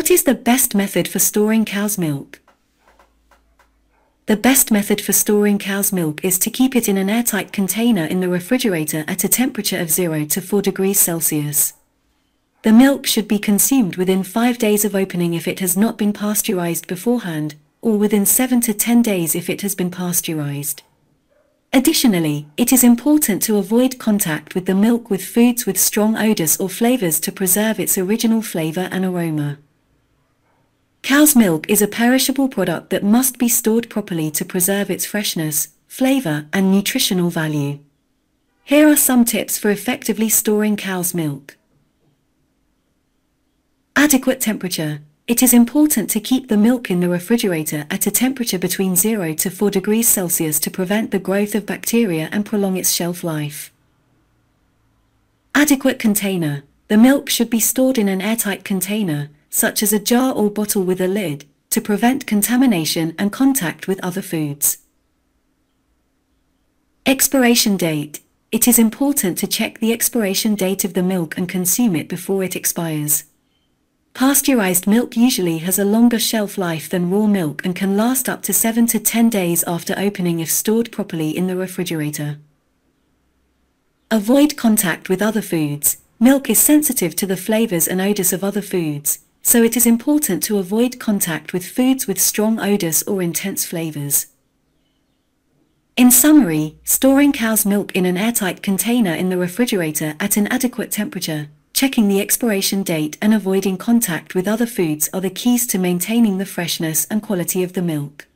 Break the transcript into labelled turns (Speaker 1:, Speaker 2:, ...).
Speaker 1: What is the best method for storing cow's milk? The best method for storing cow's milk is to keep it in an airtight container in the refrigerator at a temperature of 0 to 4 degrees Celsius. The milk should be consumed within 5 days of opening if it has not been pasteurized beforehand, or within 7 to 10 days if it has been pasteurized. Additionally, it is important to avoid contact with the milk with foods with strong odors or flavors to preserve its original flavor and aroma. Cow's milk is a perishable product that must be stored properly to preserve its freshness, flavor, and nutritional value. Here are some tips for effectively storing cow's milk. Adequate temperature. It is important to keep the milk in the refrigerator at a temperature between 0 to 4 degrees Celsius to prevent the growth of bacteria and prolong its shelf life. Adequate container. The milk should be stored in an airtight container, such as a jar or bottle with a lid, to prevent contamination and contact with other foods. Expiration date. It is important to check the expiration date of the milk and consume it before it expires. Pasteurized milk usually has a longer shelf life than raw milk and can last up to 7 to 10 days after opening if stored properly in the refrigerator. Avoid contact with other foods. Milk is sensitive to the flavors and odors of other foods, so it is important to avoid contact with foods with strong odors or intense flavors. In summary, storing cow's milk in an airtight container in the refrigerator at an adequate temperature, checking the expiration date and avoiding contact with other foods are the keys to maintaining the freshness and quality of the milk.